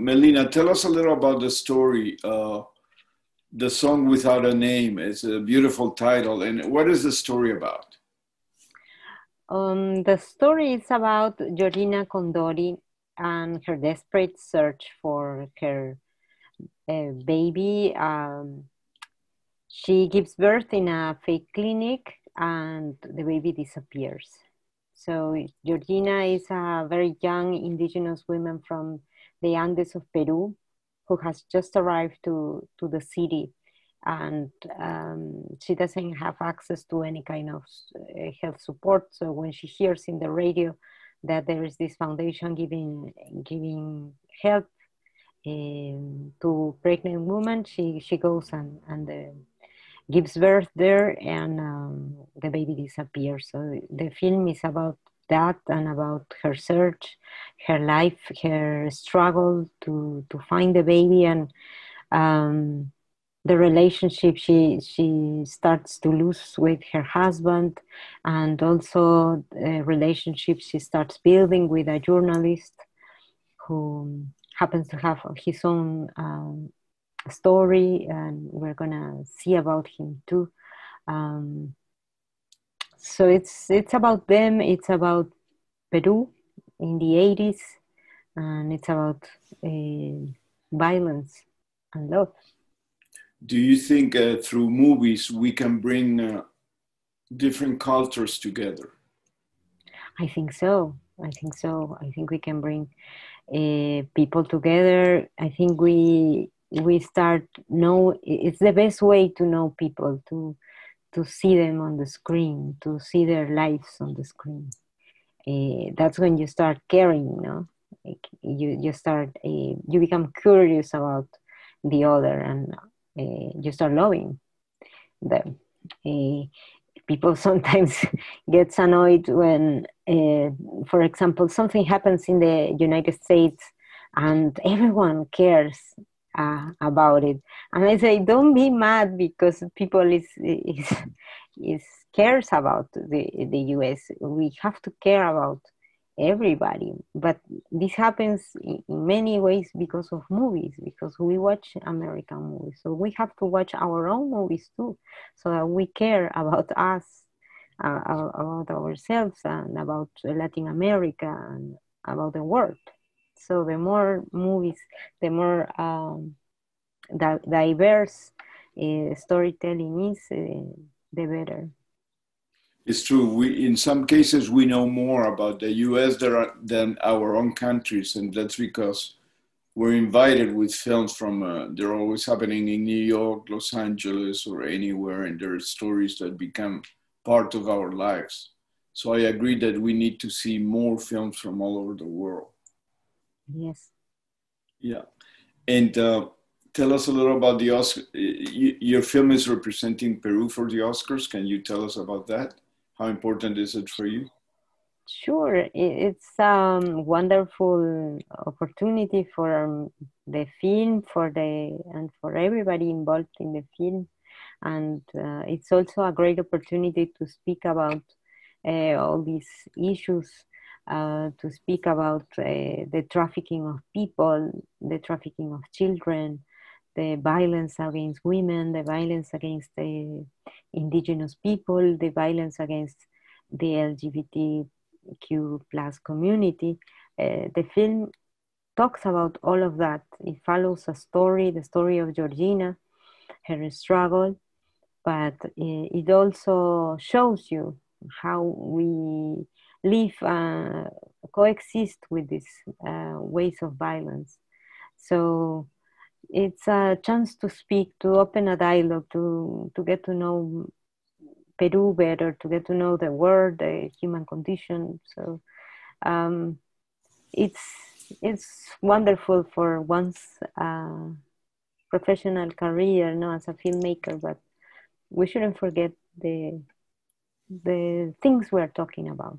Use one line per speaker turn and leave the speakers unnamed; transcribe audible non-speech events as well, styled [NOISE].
Melina, tell us a little about the story. Uh, the song without a name is a beautiful title, and what is the story about?
Um, the story is about Georgina Condori and her desperate search for her uh, baby. Um, she gives birth in a fake clinic and the baby disappears. So Georgina is a very young indigenous woman from the Andes of Peru who has just arrived to, to the city and um, she doesn't have access to any kind of uh, health support. So when she hears in the radio that there is this foundation giving giving help um, to pregnant women, she she goes and and uh, gives birth there, and um, the baby disappears. So the film is about that and about her search, her life, her struggle to to find the baby, and um, the relationship she she starts to lose with her husband, and also a relationship she starts building with a journalist who happens to have his own um, story, and we're gonna see about him too. Um, so it's it's about them. It's about Peru in the 80s, and it's about uh, violence and love.
Do you think uh, through movies we can bring uh, different cultures together?
I think so. I think so. I think we can bring uh, people together. I think we we start know it's the best way to know people to to see them on the screen, to see their lives on the screen. Uh, that's when you start caring, know. Like you you start uh, you become curious about the other, and uh, you start loving them. People [LAUGHS] sometimes gets annoyed when, for example, something happens in the United States and everyone cares uh, about it. And I say, don't be mad because people is is is cares about the the U.S. We have to care about everybody, but this happens in, many ways because of movies. Because we watch American movies, so we have to watch our own movies too, so that we care about us, uh, about ourselves, and about Latin America and about the world. So the more movies, the more um, diverse uh, storytelling is, uh, the better.
It's true. We, in some cases, we know more about the U.S. Than our own countries, and that's because we're invited with films from. Uh, they're always happening in New York, Los Angeles, or anywhere, and there are stories that become part of our lives. So I agree that we need to see more films from all over the world.
Yes.
Yeah, and uh, tell us a little about the Oscar. Your film is representing Peru for the Oscars. Can you tell us about that? How important is it for you?
Sure, it's a um, wonderful opportunity for um, the film, for the and for everybody involved in the film, and uh, it's also a great opportunity to speak about uh, all these issues uh, to speak about uh, the trafficking of people, the trafficking of children, the violence against women, the violence against the indigenous people, the violence against the LGBTQ plus community. Uh, the film talks about all of that. It follows a story, the story of Georgina, her struggle, but it also shows you how we live, uh, coexist with these uh, ways of violence. So it's a chance to speak, to open a dialogue, to, to get to know Peru better, to get to know the world, the human condition. So um, it's it's wonderful for one's uh, professional career, know, as a filmmaker. But we shouldn't forget the the things we're talking about.